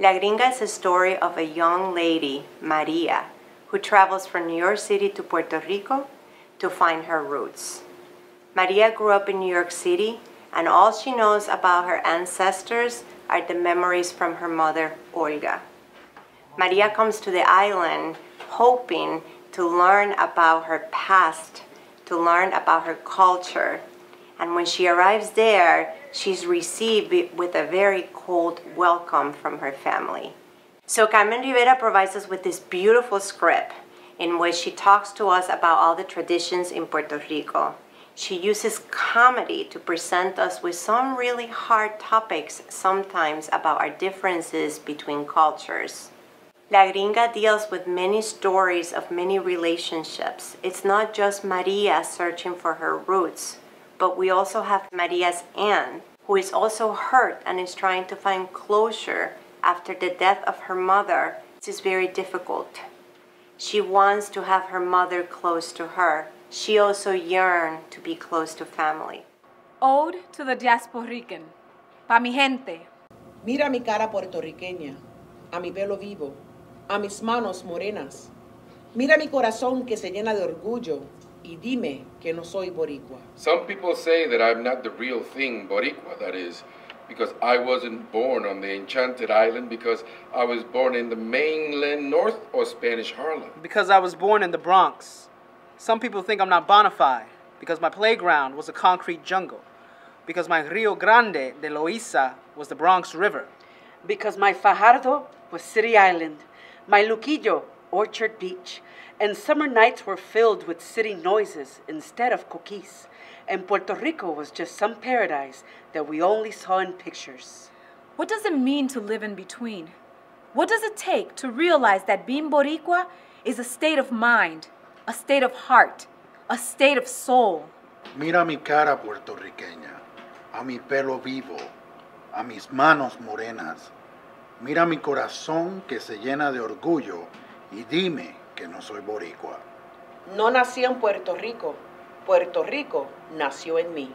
La Gringa is a story of a young lady, Maria, who travels from New York City to Puerto Rico to find her roots. Maria grew up in New York City, and all she knows about her ancestors are the memories from her mother, Olga. Maria comes to the island hoping to learn about her past, to learn about her culture. And when she arrives there, she's received with a very cold welcome from her family. So Carmen Rivera provides us with this beautiful script in which she talks to us about all the traditions in Puerto Rico. She uses comedy to present us with some really hard topics sometimes about our differences between cultures. La Gringa deals with many stories of many relationships. It's not just Maria searching for her roots, but we also have Maria's aunt, who is also hurt and is trying to find closure after the death of her mother. This is very difficult. She wants to have her mother close to her. She also yearned to be close to family. Ode to the Diasporican. Pa mi gente. Mira mi cara puertorriqueña, a mi pelo vivo, a mis manos morenas. Mira mi corazón que se llena de orgullo y dime que no soy boricua. Some people say that I'm not the real thing, boricua, that is, because I wasn't born on the enchanted island because I was born in the mainland north or Spanish Harlem. Because I was born in the Bronx. Some people think I'm not bona fide because my playground was a concrete jungle. Because my Rio Grande de Loíza was the Bronx River. Because my Fajardo was City Island. My Luquillo, Orchard Beach. And summer nights were filled with city noises instead of coquis. And Puerto Rico was just some paradise that we only saw in pictures. What does it mean to live in between? What does it take to realize that being Boricua is a state of mind, a state of heart, a state of soul? Mira mi cara puertorriqueña, a mi pelo vivo, a mis manos morenas. Mira mi corazón que se llena de orgullo y dime que no soy boricua. No nací en Puerto Rico, Puerto Rico nació en mí.